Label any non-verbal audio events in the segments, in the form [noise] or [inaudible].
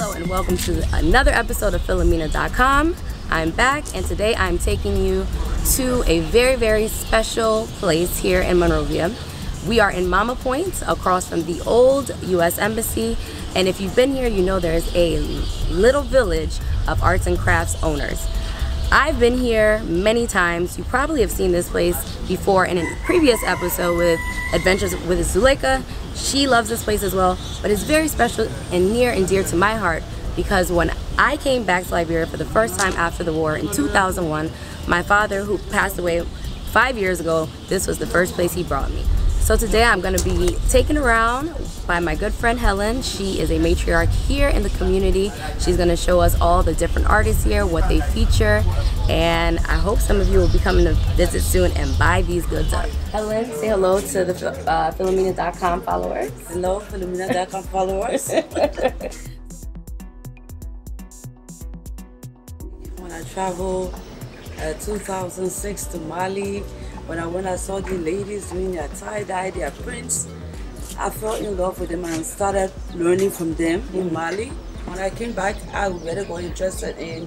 Hello and welcome to another episode of Philimena.com. I'm back and today I'm taking you to a very, very special place here in Monrovia. We are in Mamba Point across from the old U.S. Embassy and if you've been here you know there's a little village of arts and crafts owners. I've been here many times. You probably have seen this place before in a previous episode with Adventures with Zuleika. She loves this place as well, but it's very special and near and dear to my heart because when I came back to Liberia for the first time after the war in 2001, my father, who passed away five years ago, this was the first place he brought me. So today I'm going to be taken around by my good friend Helen. She is a matriarch here in the community. She's going to show us all the different artists here, what they feature, and I hope some of you will be coming to visit soon and buy these goods up. Helen, say hello to the uh, Philimena.com followers. Hello, Philimena.com [laughs] followers. [laughs] when I traveled uh, 2006 to Mali, when I when I saw the ladies doing their tie-dye, their prints, I fell in love with them and started learning from them in Mali. When I came back, I really got interested in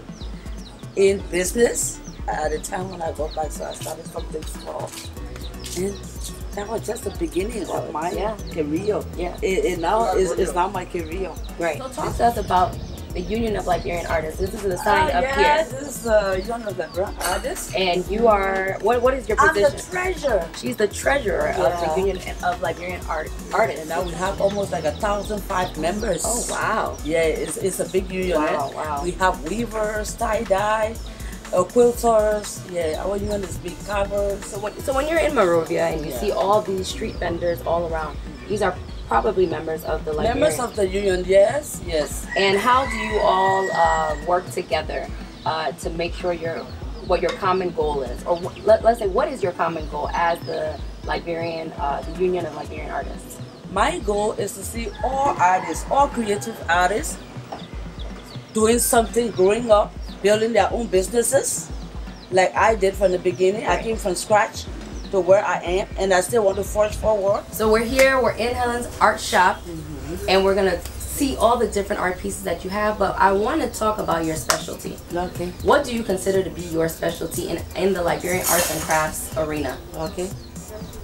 in business at the time when I got back, so I started something small. And that was just the beginning of my Yeah. career. Yeah. It, it now is, is now my career. Great. So talk to us about the Union of Liberian Artists. This is the sign Ah, up yeah, here. This is uh, Union of the brand artist. And you are, what, what is your position? I'm the position? treasure. She's the treasurer of the Union of Liberian Art Artists. And now we have almost like a thousand five members. Oh wow! Yeah, it's, it's a big union. Wow, eh? wow. We have weavers, tie dye, uh, quilters. Yeah, our union is big carvers. So when so when you're in Monrovia and you Yeah. see all these street vendors all around, these are probably members of the Liberian. Members of the union, yes, yes. and how do you all uh, work together uh, to make sure your what your common goal is, or wh- let, let's say what is your common goal as the Liberian, uh, the Union of Liberian Artists? My goal is to see all artists, all creative artists, doing something, growing up, building their own businesses, like I did from the beginning. I came from scratch to where I am, and I still want to forge forward. So we're here, we're in Helen's art shop, and we're gonna see all the different art pieces that you have. But I want to talk about your specialty. Okay. What do you consider to be your specialty in, in the Liberian arts and crafts arena? Okay.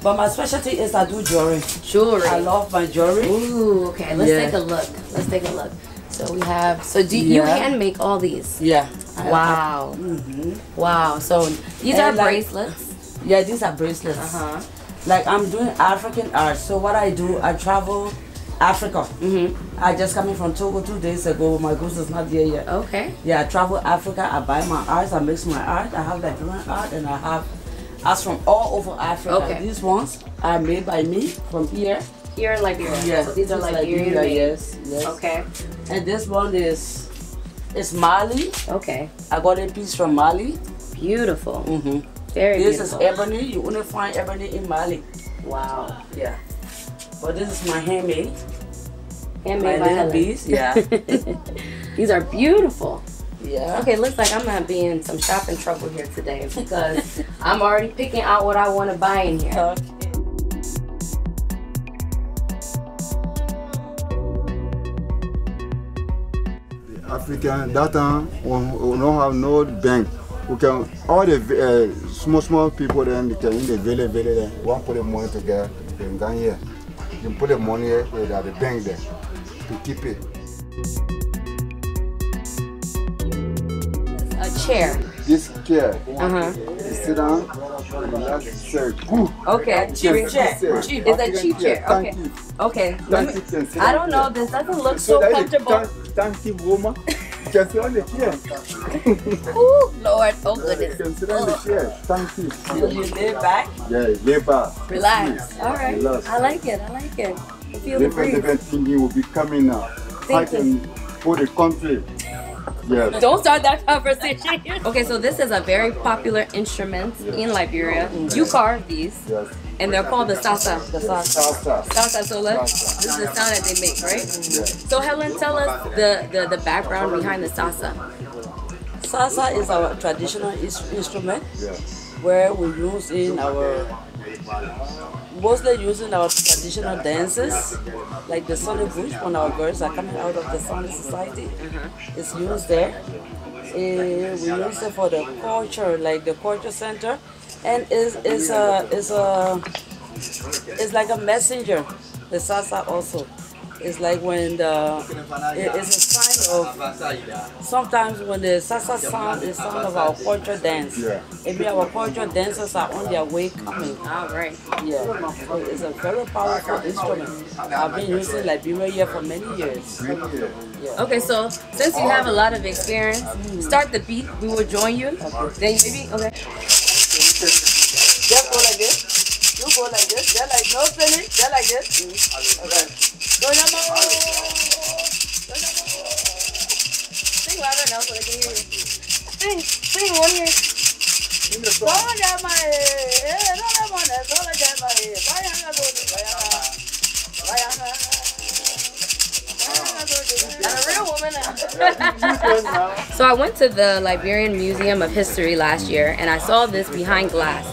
But my specialty is I do jewelry. Jewelry. I love my jewelry. Ooh, okay. Let's Yeah. take a look. Let's take a look. So we have. So do you Yeah. hand make all these? Yeah. Wow. hmm Wow. So these And are like- bracelets. Yeah, these are bracelets. Uh huh. Like I'm doing African art. So what I do, I travel Africa. Mhm. I just coming from Togo two days ago. My goods is not here yet. Okay. Yeah, I travel Africa. I buy my art. I mix my art. I have Liberian art, and I have arts from all over Africa. Okay. These ones are made by me from here. Here in Liberia. Yes, So these are Liberian Liberia. Yes, yes. Okay. And this one is it's Mali. Okay. I got a piece from Mali. Beautiful. Mm-hmm. Very This beautiful. is ebony. You only find ebony in Mali. wow. Yeah. But this is my handmade. Handmade my little Helen. piece. Yeah. [laughs] These are beautiful. yeah. Okay, looks like I'm gonna be in some shopping trouble here today because [laughs] I'm already picking out what I want to buy in here. Okay. African that time we, we don't have no bank. We can all the uh, small small people then they can in the village village then one put the money together, they can go here. They put the money at the bank there to keep it. A chair. This chair, Uh huh. you sit down, relax, chair. Okay. Cheap chair. It's a cheap chair. Okay. Okay. me- you. can sit I don't know. This doesn't look so is comfortable. Thank you, woman. You can sit on the chair. Ooh, Lord. Oh You goodness. can sit on the chair. Thank you. So you lay back. Yeah, lay back. Relax. All right. Relax. I like it. I like it. I feel the different breeze. different thinking will be coming now. Thinking. and for the country. Yes. Don't start that conversation. [laughs] okay, so this is a very popular instrument in Liberia. You carve these, Yes. And they're called the sasa. The. Salsa. Salsa sola. This is the sound that they make, right? So Helen, tell us the, the, the background behind the sasa. Salsa is our traditional instrument where we use in our mostly using our traditional dances, like the Sande Bush when our girls are coming out of the Sande Society. It's used there. Eh, we use it for the culture, like the culture center, and it's, it's a it's a it's like a messenger. The salsa also. It's like when the it's a sign of sometimes when the salsa sound is sound of our culture dance. Yeah. It means our culture dancers are on their way coming. All right. Yeah, so it's a very powerful instrument. I've been using Liberia here for many years. Okay, so since you have a lot of experience, start the beat. We will join you. Okay. Then maybe okay. Just go like this. You go like this. Just like no finish. Just like this. Okay. Go number. Sing louder now so they can hear you. Sing, sing one here. Go llama. Eh, no le pones. Solo llama. Vayan a dormir. Vayan a. Vayan a. Vayan a dormir. I'm a real woman now. [laughs] so I went to the Liberian Museum of History last year and I saw this behind glass.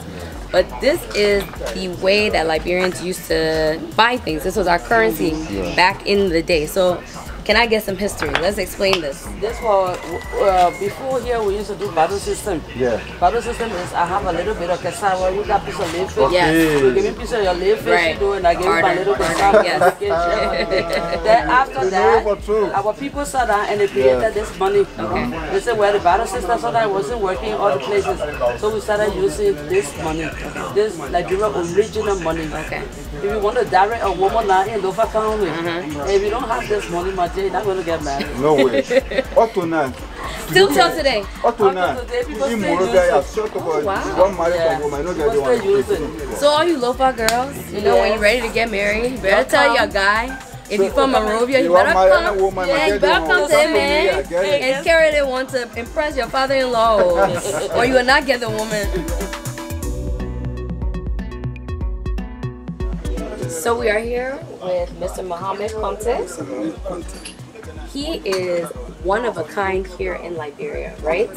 But this is the way that Liberians used to buy things. This was our currency back in the day. So can I get some history? Let's explain this. This was uh, before here we used to do battle system. Yeah. Battle system is I have a little bit of cassava. You got piece of live fish. Yes. You give me piece of your live fish. Right. You do and I give you my Harder, little harder, cassava. yes. [laughs] then after that, our people sat down and they created this money. Okay. They said, well, the battle system so that wasn't working in all the places. So we started using this money. This Nigeria original money. Okay. If you want to direct a woman now in Lofa County, mm-hmm. if you don't have this money, my dear, you're not going to get married. No way. Up to now. Still till today. Up to now. Up to today, people In still Monrovia, use oh, I it. swear to God, Oh, wow. you want marry Yeah. woman, you don't get the one. still use it. So all you Lofa girls, you know when you're ready to get married, you better tell your guy. If you're from Monrovia, you You better come. any woman, Yeah, you better come to him, Yeah, man. get. And carry they want to impress your father-in-law, or- [laughs] or you will not get the woman. So we are here with Mr. Mohammed Conte. He is one of a kind here in Liberia, right?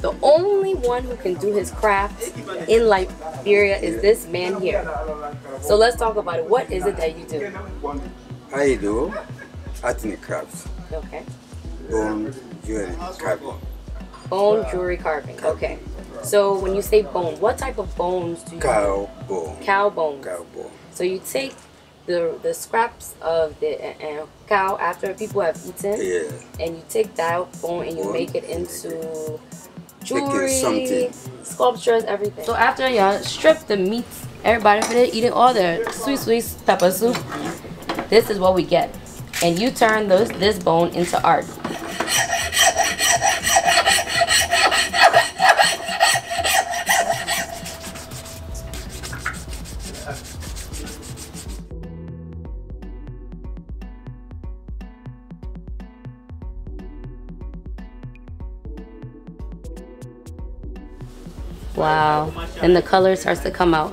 The only one who can do his craft in Liberia is this man here. So let's talk about it. What is it that you do? I do art and crafts, Okay. bone jewelry carving, Bone jewelry carving. Okay. So when you say bone, what type of bones do you cow bone, Cow bones. cow bone. So you take the the scraps of the uh, uh, cow after people have eaten, Yeah, and you take that bone and you Bone. make it into jewelry, something. sculptures, everything. So after you strip the meat, everybody finished eating all the sweet sweet pepper soup. This is what we get, and you turn those this bone into art. Wow. And the color starts to come out.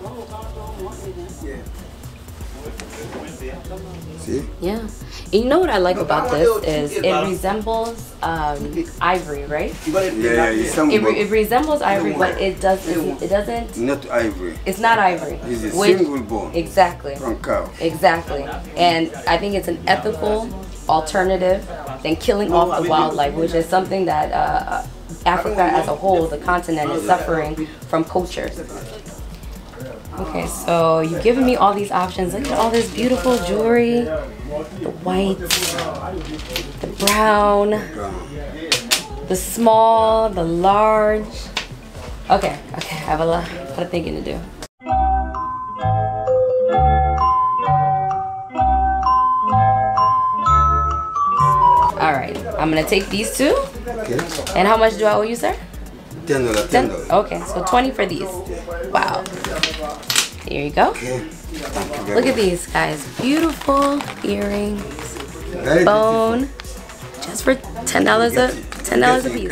see? Yeah. And you know what I like about this is it resembles um, ivory, right? Yeah, yeah, it's some It, re- it resembles ivory, but it doesn't. It doesn't. not ivory. It's not ivory. It's a which- single bone Exactly. from cow. Exactly. And I think it's an ethical alternative than killing off the wildlife, which is something that uh, Africa as a whole, the continent, is suffering from poachers. Okay, so you've given me all these options. Look at all this beautiful jewelry. The white, the brown, the small, the large. Okay, okay, I have a lot, a lot of thinking to do. All right, I'm gonna take these two. Okay, And how much do I owe you, sir? ten dollar, Ten. ten dollar. Okay, so 20 for these. Wow. Here you go. Okay. You Look at these guys. Beautiful earrings, Very bone, just for ten dollars a ten dollars a piece.